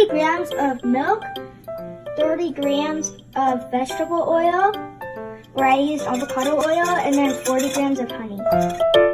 30 grams of milk, 30 grams of vegetable oil, where I used avocado oil, and then 40 grams of honey.